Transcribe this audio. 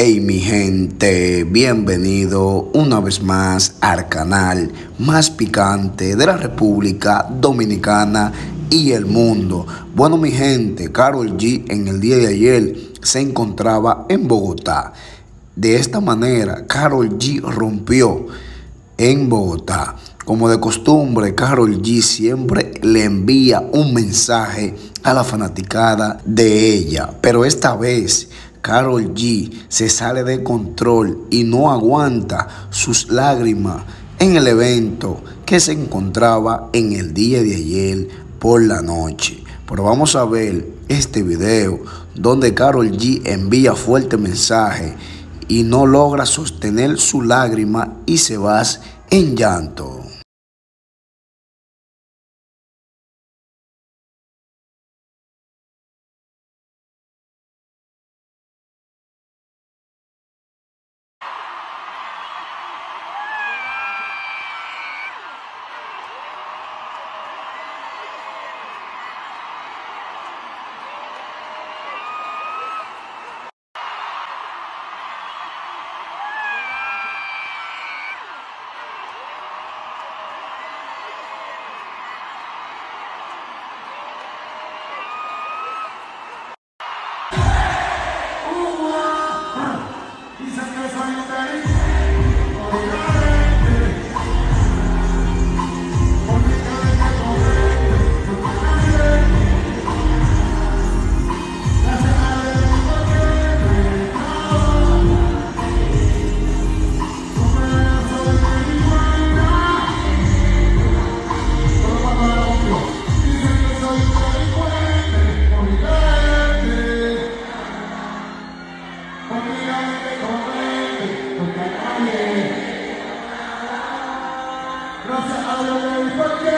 Hey mi gente, bienvenido una vez más al canal más picante de la República Dominicana y el mundo. Bueno mi gente, Carol G en el día de ayer se encontraba en Bogotá. De esta manera, Carol G rompió en Bogotá. Como de costumbre, Carol G siempre le envía un mensaje a la fanaticada de ella, pero esta vez Carol G se sale de control y no aguanta sus lágrimas en el evento que se encontraba en el día de ayer por la noche. Pero vamos a ver este video donde Carol G envía fuerte mensaje y no logra sostener su lágrima y se va en llanto. Thank are you? Gracias a Dios, porque